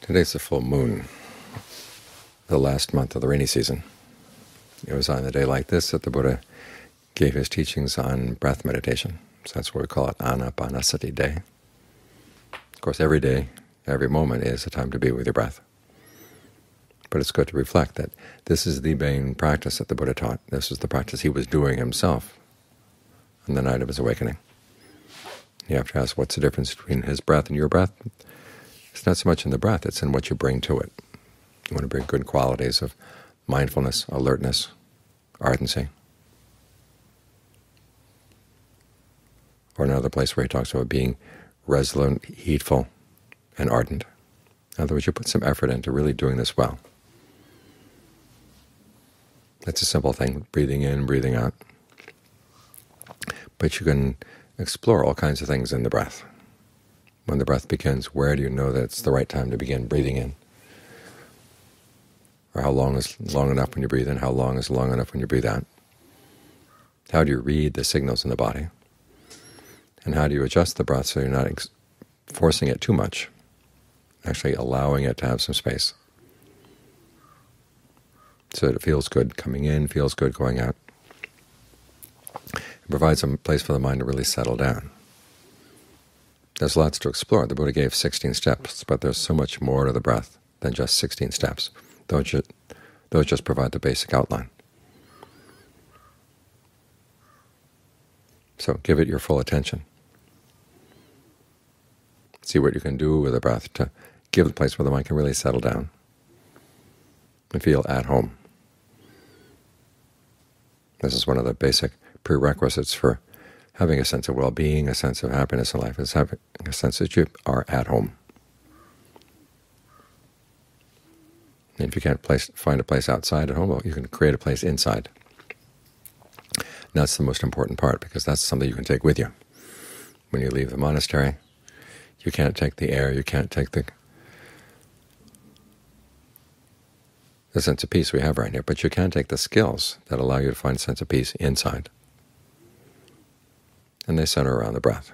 Today's the full moon, the last month of the rainy season. It was on a day like this that the Buddha gave his teachings on breath meditation. So that's what we call it Anapanasati Day. Of course, every day, every moment is a time to be with your breath. But it's good to reflect that this is the main practice that the Buddha taught. This is the practice he was doing himself on the night of his awakening. You have to ask what's the difference between his breath and your breath. It's not so much in the breath, it's in what you bring to it. You want to bring good qualities of mindfulness, alertness, ardency. Or another place where he talks about being resolute, heedful, and ardent. In other words, you put some effort into really doing this well. It's a simple thing, breathing in, breathing out. But you can explore all kinds of things in the breath. When the breath begins, where do you know that it's the right time to begin breathing in? Or how long is long enough when you breathe in? How long is long enough when you breathe out? How do you read the signals in the body? And how do you adjust the breath so you're not forcing it too much, actually allowing it to have some space? So that it feels good coming in, feels good going out. It provides a place for the mind to really settle down. There's lots to explore. The Buddha gave 16 steps, but there's so much more to the breath than just 16 steps. Those just, those just provide the basic outline. So give it your full attention. See what you can do with the breath to give the place where the mind can really settle down and feel at home. This is one of the basic prerequisites for having a sense of well-being, a sense of happiness in life, is having a sense that you are at home. And if you can't place, find a place outside at home, well, you can create a place inside. And that's the most important part, because that's something you can take with you. When you leave the monastery, you can't take the air, you can't take the, the sense of peace we have right here, but you can take the skills that allow you to find a sense of peace inside and they center around the breath.